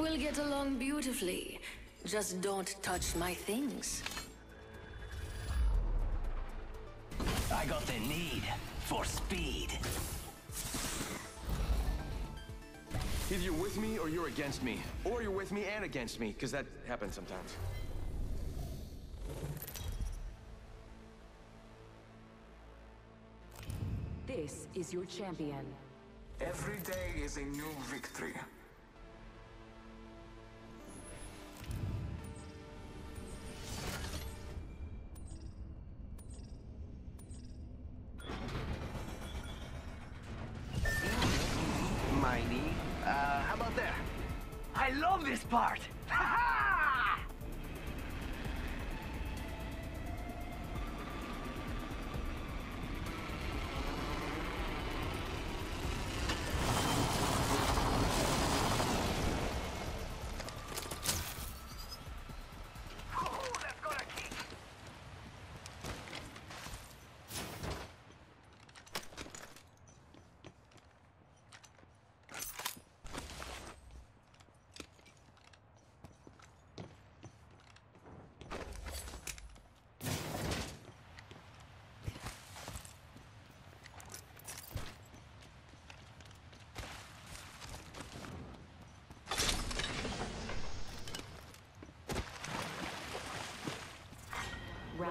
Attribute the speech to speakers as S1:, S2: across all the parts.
S1: will get along beautifully. Just don't touch my things.
S2: I got the need for speed.
S3: Either you're with me or you're against me. Or you're with me and against me, because that happens sometimes.
S4: This is your champion.
S5: Every day is a new victory.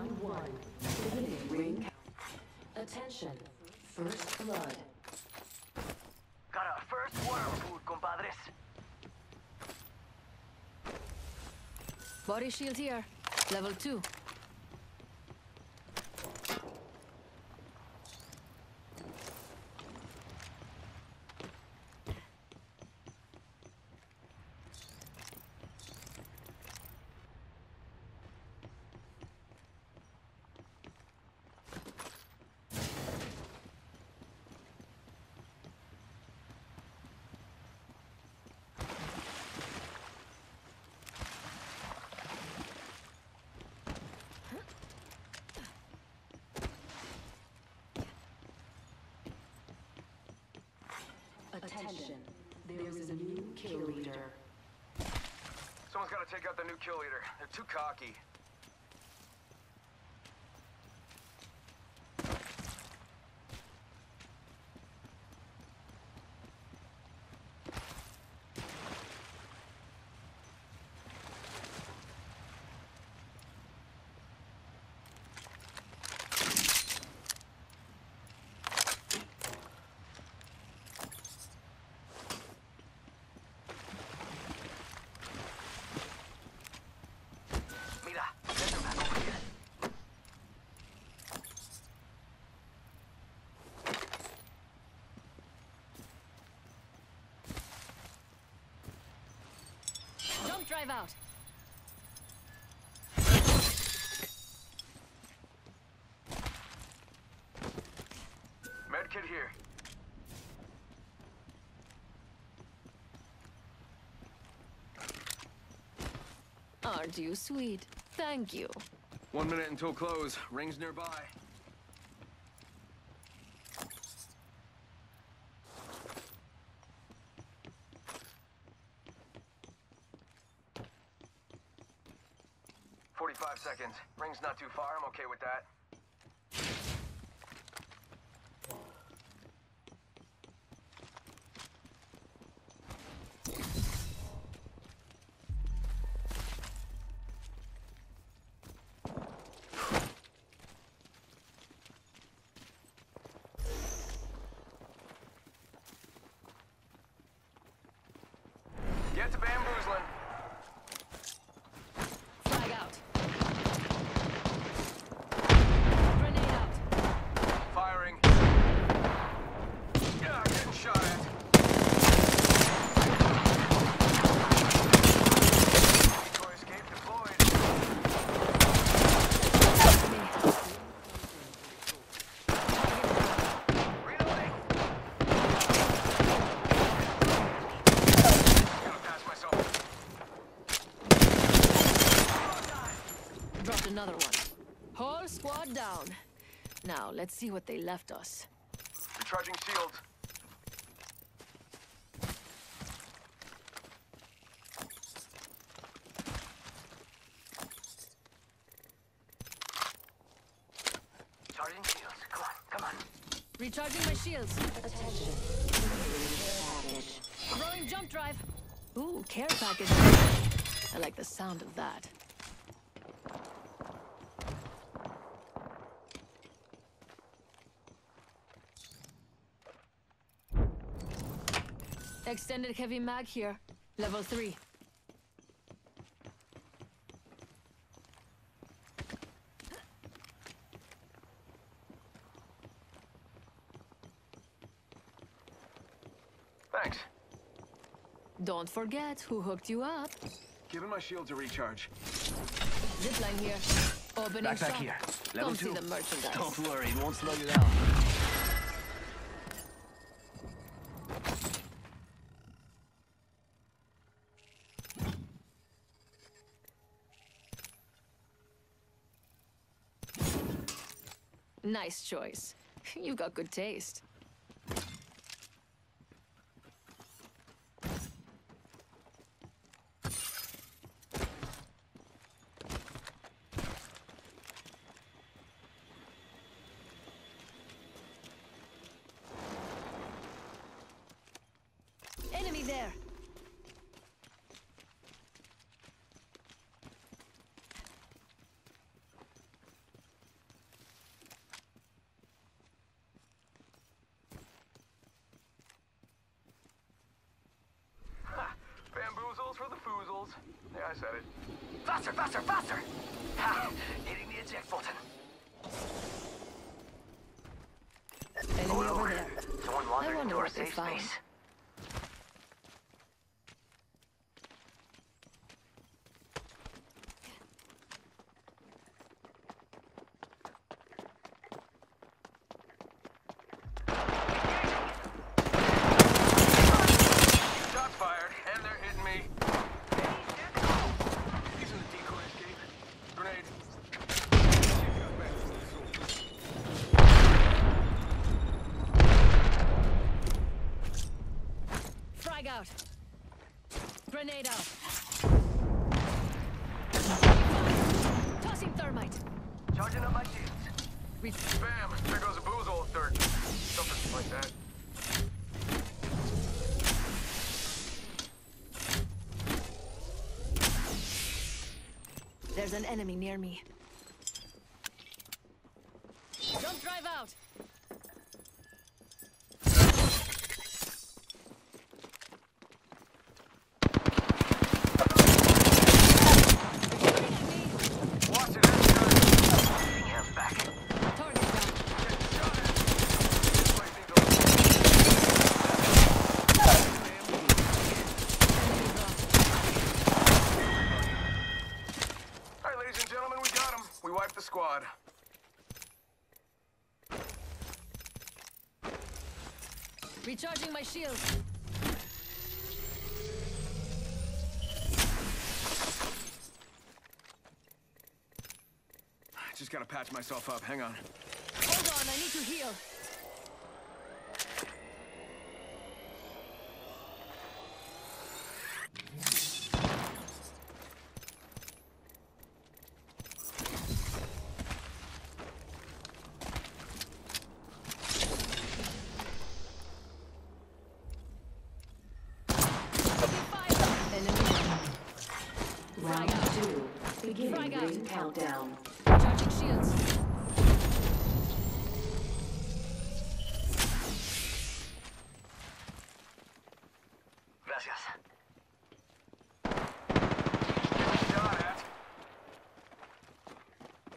S4: Round one. Beginning ring. Attention. First blood.
S2: Got our first worm food, compadres.
S1: Body shield here. Level 2.
S4: Attention. There is a new kill leader.
S3: Someone's gotta take out the new kill leader. They're too cocky.
S2: Mira, Enderman over here.
S1: Jump drive out.
S3: Medkit here.
S1: Aren't you sweet? Thank you.
S3: One minute until close. Rings nearby. Forty-five seconds. Ring's not too far. I'm okay with that.
S1: Let's see what they left us.
S3: Recharging shields. Charging shields. Come on, come on.
S1: Recharging my shields.
S4: Attention.
S1: Throwing jump drive. Ooh, care package. I like the sound of that. Extended heavy mag here. Level 3.
S3: Thanks.
S1: Don't forget who hooked you up.
S3: Giving my shield a recharge.
S1: Zipline here. Opening
S2: Backpack
S1: shop.
S2: here. Level
S1: Come
S2: two.
S1: see the merchandise.
S2: Don't worry, it won't slow you down.
S1: Nice choice. You've got good taste. Enemy there.
S3: Bamboozles for the foozles. Yeah, I said it.
S2: Faster, faster, faster! Ha! Hitting the eject button.
S1: Enemy over there.
S2: Someone
S1: wonder
S2: into our safe space.
S3: Shots fired, and they're hitting me. Using the decoy escape. Grenade.
S1: Frag out. Grenade out. Tossing thermite.
S2: Charging up my shields.
S1: Re-
S3: Bam! There goes a boozle. Or something like that.
S1: There's an enemy near me. Jump drive out.
S3: Watch it, that's good.
S2: Getting hands back.
S1: Target down.
S3: This place needs a
S1: Enemy drop.
S3: All right, ladies and gentlemen, we got him. We wiped the squad.
S1: Shield.
S3: Just gotta patch myself up. Hang on.
S1: Hold on, I need to heal. Enemy down.
S4: Round
S1: out.
S4: two. Beginning
S1: Frag out.
S4: ring countdown.
S1: Shields.
S2: Gracias.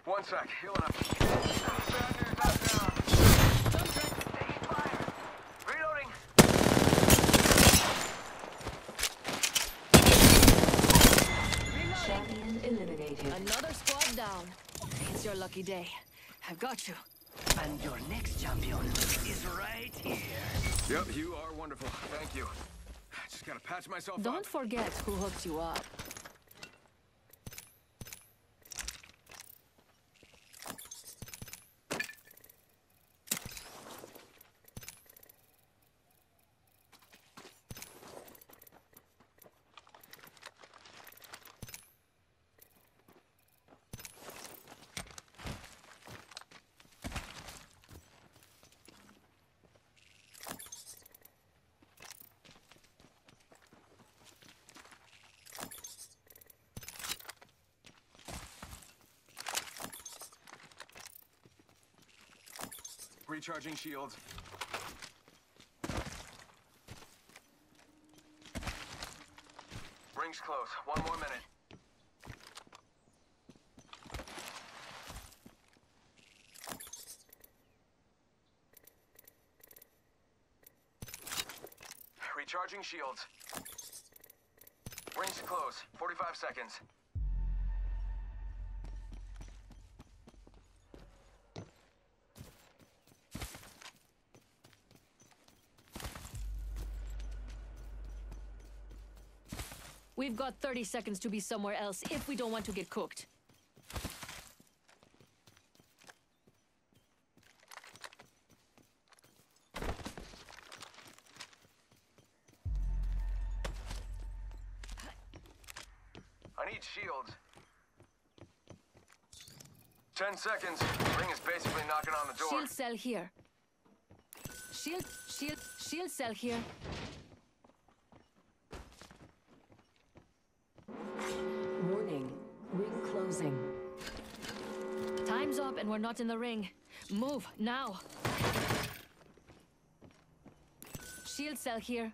S3: One sec. Healing up. Bad news up down.
S1: Jump drive.
S2: Taking fire. Reloading.
S1: Reloading.
S4: Champion eliminated.
S1: Another squad down. It's your lucky day. I've got you.
S2: And your next champion is right here.
S3: Yep, you are wonderful. Thank you. I Just gotta patch myself
S1: Don't
S3: up.
S1: forget who hooked you up.
S3: Recharging shields. Ring's close. One more minute. Recharging shields. Ring's close. 45 seconds.
S1: We've got 30 seconds to be somewhere else if we don't want to get cooked.
S3: I need shields. Ten seconds. Ring is basically knocking on the door.
S1: Shield cell here. Shield, shield, shield cell here. Up and we're not in the ring. Move, now. Shield cell here.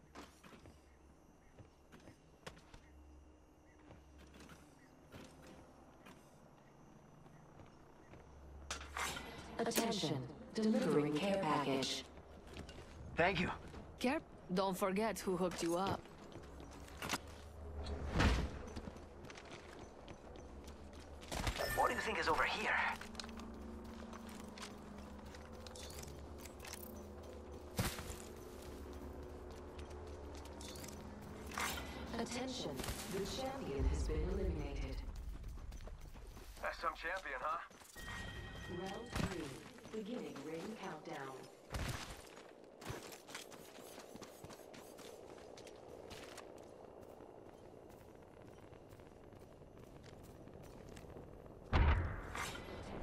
S4: Attention. Delivering care package.
S2: Thank you.
S1: Care? Don't forget who hooked you up.
S2: What do you think is over here?
S4: Attention. The champion has been eliminated.
S3: That's some champion, huh?
S4: Round three. Beginning ring countdown.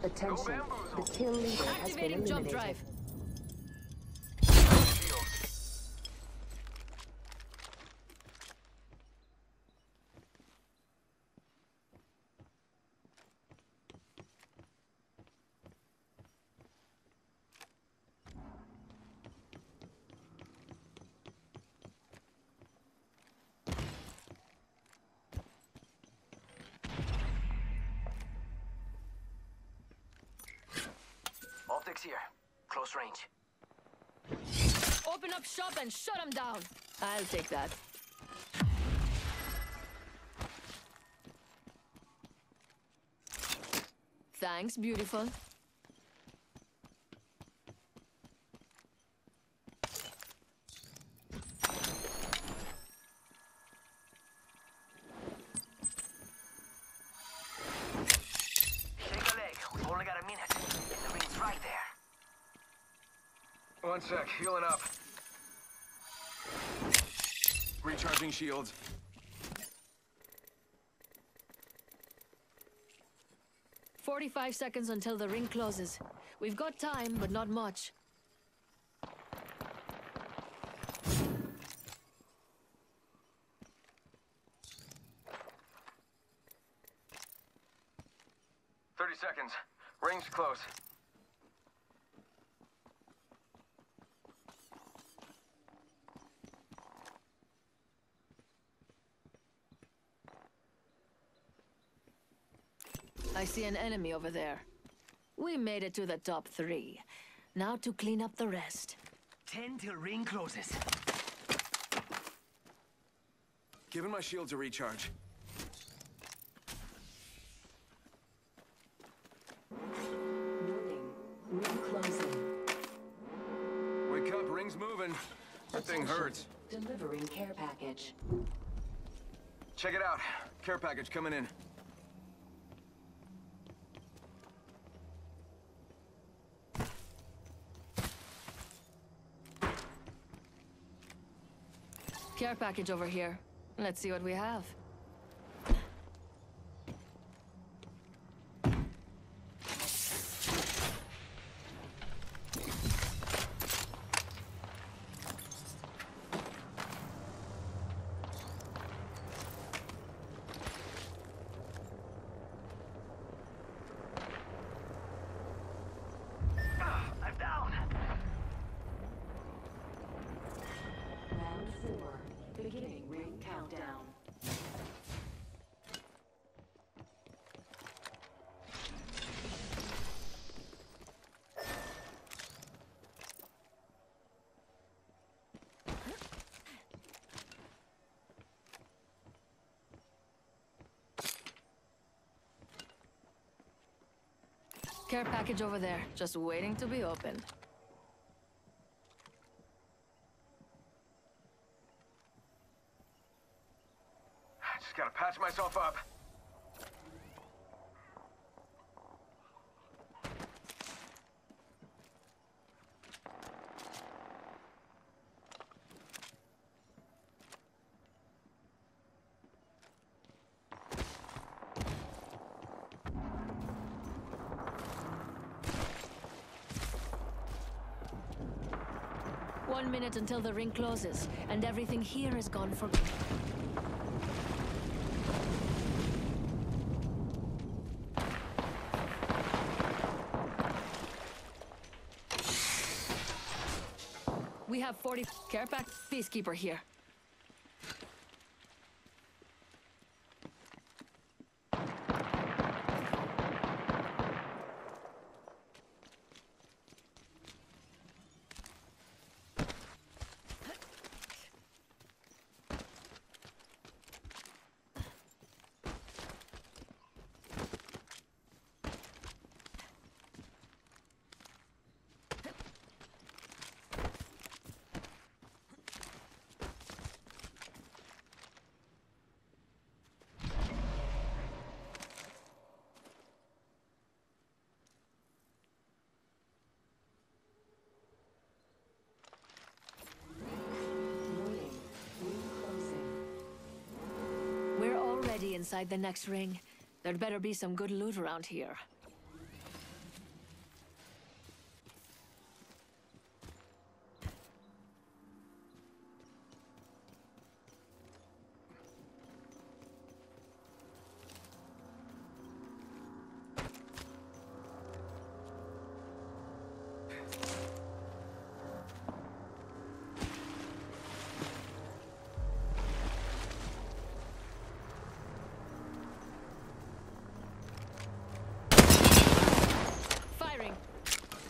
S4: Attention. The kill leader has been
S1: Activating jump
S4: eliminated.
S1: drive.
S2: Optics here. Close range.
S1: Open up shop and shut them down. I'll take that. Thanks, beautiful.
S2: Shake a leg. We've only got a minute. The ring's right there.
S3: One sec. Healing up. Recharging shields.
S1: Forty-five seconds until the ring closes. We've got time, but not much.
S3: Thirty seconds. Ring's close.
S1: See an enemy over there. We made it to the top three. Now to clean up the rest.
S2: Ten till ring closes.
S3: Giving my shields a recharge.
S4: Warning. Ring closing.
S3: Wake up. Ring's moving. That thing hurts.
S4: Delivering care package.
S3: Check it out. Care package coming in.
S1: Care package over here. Let's see what we have.
S2: Ah, I'm down.
S4: Beginning ring countdown.
S1: Care package over there, just waiting to be opened.
S3: Just gotta patch myself up.
S1: One minute until the ring closes, and everything here is gone for... Good. We have 40... Care pack Peacekeeper here.
S4: Warning. Ring closing.
S1: We're already inside the next ring. There'd better be some good loot around here.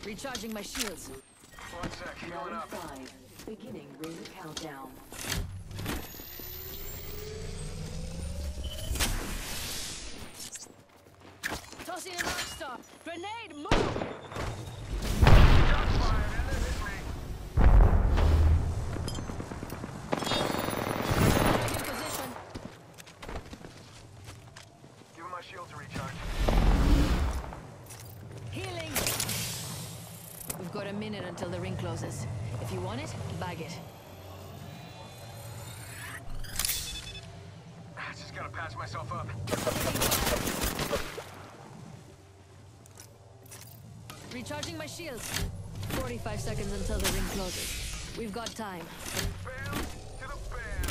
S1: Recharging my shields.
S3: One sec, healing up.
S4: five. Beginning ring countdown.
S1: Tossing an arc star! Grenade, move!
S3: Shots fired, and they're hit me.
S1: In position.
S3: Give him my shield to recharge.
S1: Healing! We've got a minute until the ring closes. If you want it, bag it.
S3: Ah, just gotta patch myself up.
S1: Recharging my shields. 45 seconds until the ring closes. We've got time.
S3: Bam to the bam.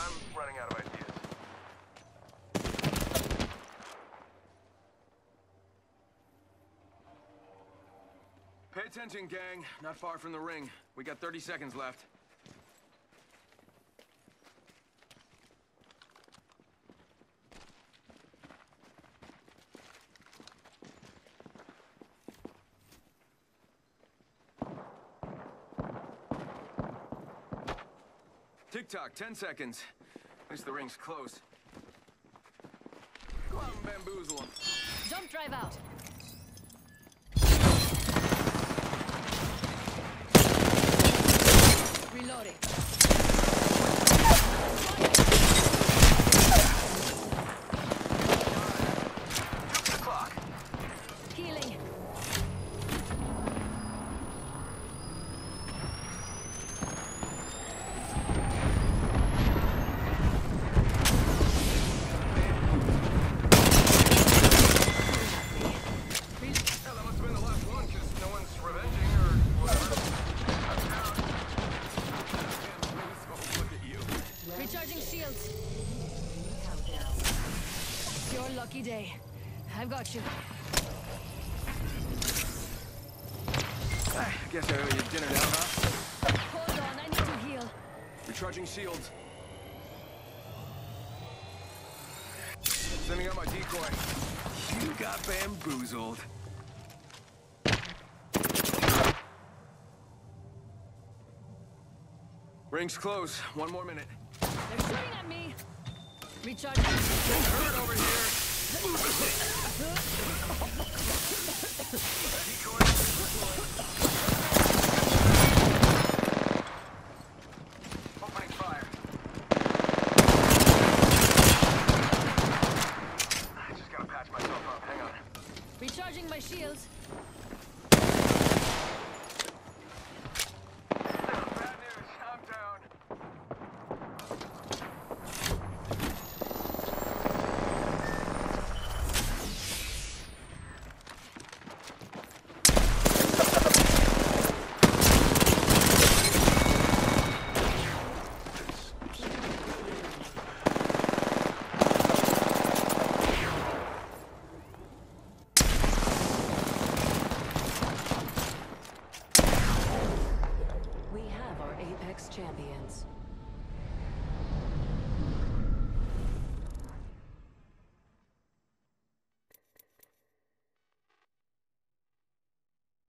S3: I'm running out of ideas. Pay attention, gang. Not far from the ring. We got 30 seconds left. Tick tock, 10 seconds. At least the ring's close. Go out and bamboozle him.
S1: Jump drive out. Reloading. Got you.
S3: I guess I owe you dinner now, huh?
S1: Hold on, I need to heal.
S3: Recharging shields. Sending out my decoy.
S6: You got bamboozled.
S3: Ring's close. One more minute.
S1: They're shooting at me. Recharging.
S3: Hurt over here. Opening